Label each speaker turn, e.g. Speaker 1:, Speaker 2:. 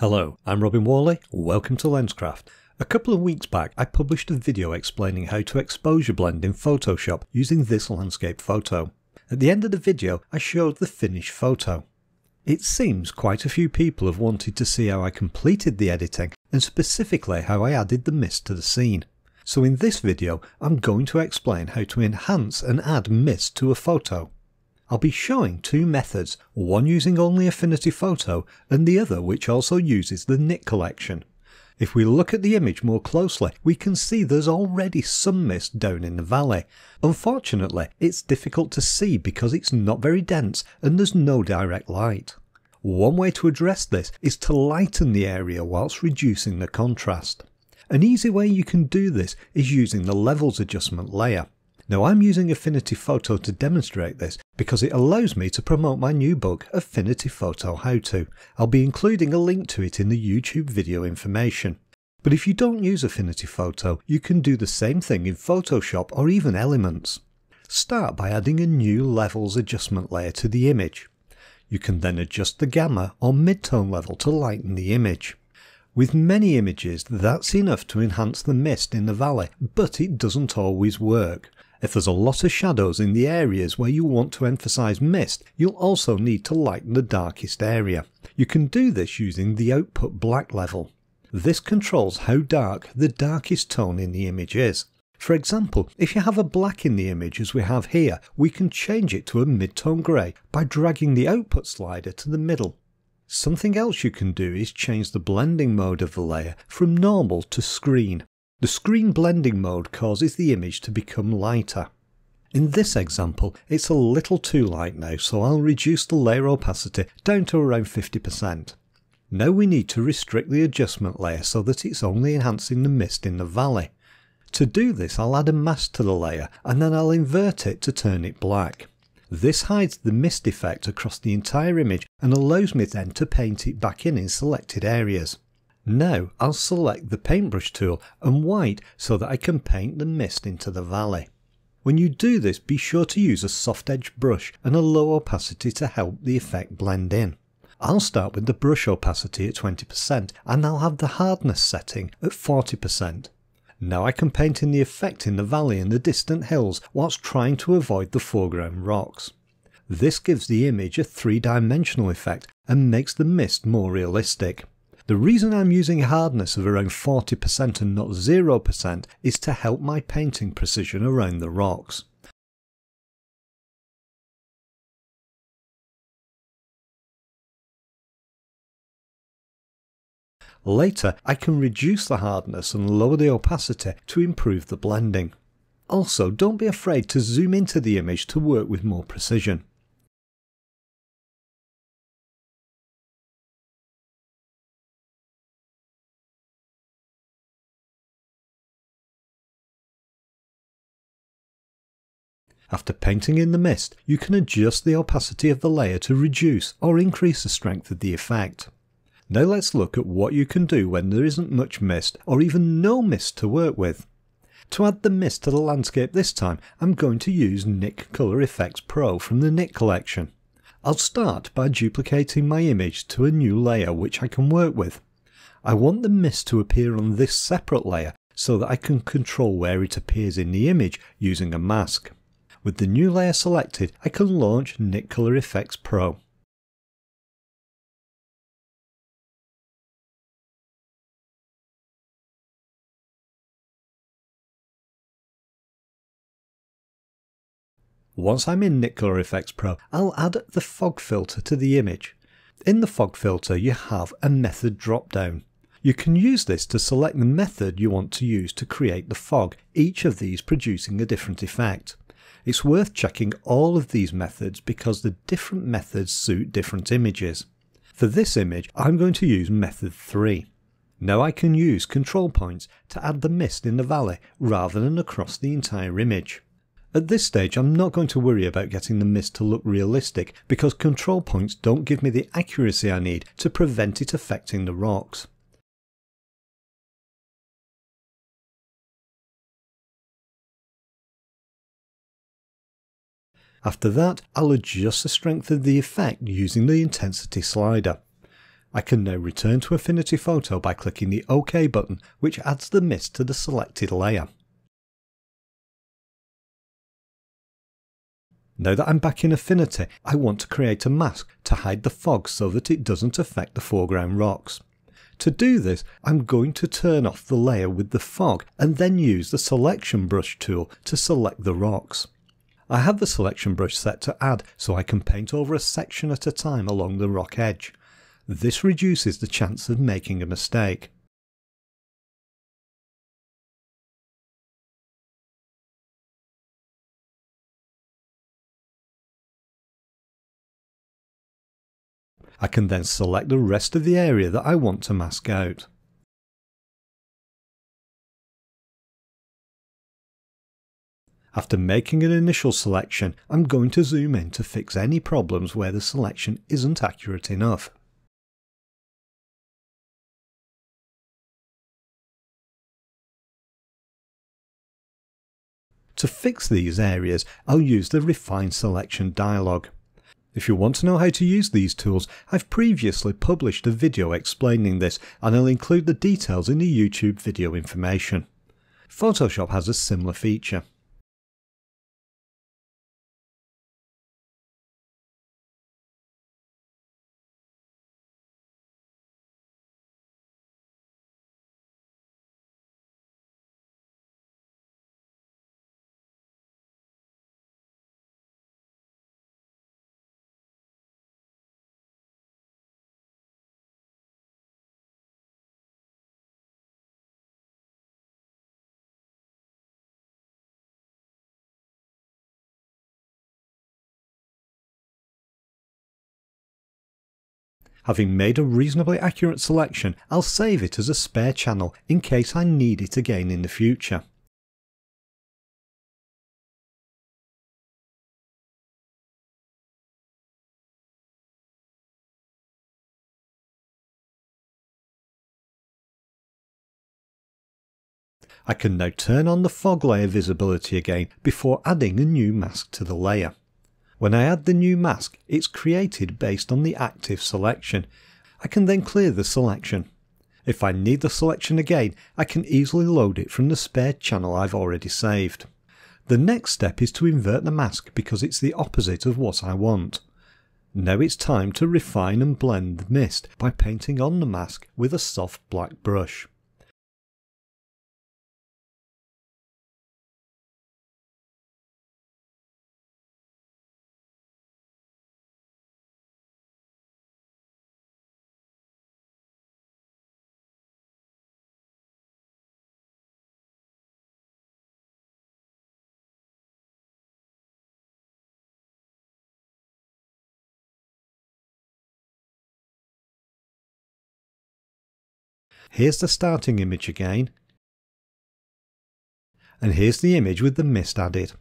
Speaker 1: Hello, I'm Robin Whalley, welcome to Lenscraft. A couple of weeks back I published a video explaining how to exposure blend in Photoshop using this landscape photo. At the end of the video I showed the finished photo. It seems quite a few people have wanted to see how I completed the editing and specifically how I added the mist to the scene. So in this video I'm going to explain how to enhance and add mist to a photo. I'll be showing two methods, one using only Affinity Photo and the other which also uses the Nik collection. If we look at the image more closely, we can see there's already some mist down in the valley. Unfortunately, it's difficult to see because it's not very dense and there's no direct light. One way to address this is to lighten the area whilst reducing the contrast. An easy way you can do this is using the levels adjustment layer. Now I'm using Affinity Photo to demonstrate this because it allows me to promote my new book Affinity Photo How To. I'll be including a link to it in the YouTube video information. But if you don't use Affinity Photo, you can do the same thing in Photoshop or even Elements. Start by adding a new Levels adjustment layer to the image. You can then adjust the gamma or midtone level to lighten the image. With many images, that's enough to enhance the mist in the valley, but it doesn't always work. If there's a lot of shadows in the areas where you want to emphasize mist, you'll also need to lighten the darkest area. You can do this using the output black level. This controls how dark the darkest tone in the image is. For example, if you have a black in the image as we have here, we can change it to a mid-tone grey by dragging the output slider to the middle. Something else you can do is change the blending mode of the layer from normal to screen. The screen blending mode causes the image to become lighter. In this example, it's a little too light now, so I'll reduce the layer opacity down to around 50%. Now we need to restrict the adjustment layer so that it's only enhancing the mist in the valley. To do this I'll add a mask to the layer and then I'll invert it to turn it black. This hides the mist effect across the entire image and allows me then to paint it back in in selected areas. Now I'll select the paintbrush tool and white so that I can paint the mist into the valley. When you do this be sure to use a soft edge brush and a low opacity to help the effect blend in. I'll start with the brush opacity at 20% and I'll have the hardness setting at 40%. Now I can paint in the effect in the valley and the distant hills whilst trying to avoid the foreground rocks. This gives the image a three-dimensional effect and makes the mist more realistic. The reason I'm using hardness of around 40% and not 0% is to help my painting precision around the rocks. Later, I can reduce the hardness and lower the opacity to improve the blending. Also, don't be afraid to zoom into the image to work with more precision. After painting in the mist, you can adjust the opacity of the layer to reduce or increase the strength of the effect. Now let's look at what you can do when there isn't much mist or even no mist to work with. To add the mist to the landscape this time, I'm going to use Nik Color Efex Pro from the Nik collection. I'll start by duplicating my image to a new layer which I can work with. I want the mist to appear on this separate layer so that I can control where it appears in the image using a mask. With the new layer selected, I can launch Nik Color Efex Pro. Once I'm in Nik Color Efex Pro, I'll add the fog filter to the image. In the fog filter you have a method dropdown. You can use this to select the method you want to use to create the fog, each of these producing a different effect. It's worth checking all of these methods because the different methods suit different images. For this image, I'm going to use method 3. Now I can use control points to add the mist in the valley rather than across the entire image. At this stage I'm not going to worry about getting the mist to look realistic because control points don't give me the accuracy I need to prevent it affecting the rocks. After that, I'll adjust the strength of the effect using the intensity slider. I can now return to Affinity Photo by clicking the OK button which adds the mist to the selected layer. Now that I'm back in Affinity, I want to create a mask to hide the fog so that it doesn't affect the foreground rocks. To do this, I'm going to turn off the layer with the fog and then use the selection brush tool to select the rocks. I have the selection brush set to add so I can paint over a section at a time along the rock edge. This reduces the chance of making a mistake. I can then select the rest of the area that I want to mask out. After making an initial selection, I'm going to zoom in to fix any problems where the selection isn't accurate enough. To fix these areas, I'll use the Refine Selection dialog. If you want to know how to use these tools, I've previously published a video explaining this and I'll include the details in the YouTube video information. Photoshop has a similar feature. Having made a reasonably accurate selection, I'll save it as a spare channel in case I need it again in the future. I can now turn on the fog layer visibility again before adding a new mask to the layer. When I add the new mask, it's created based on the active selection. I can then clear the selection. If I need the selection again, I can easily load it from the spare channel I've already saved. The next step is to invert the mask because it's the opposite of what I want. Now it's time to refine and blend the mist by painting on the mask with a soft black brush. Here's the starting image again. And here's the image with the mist added.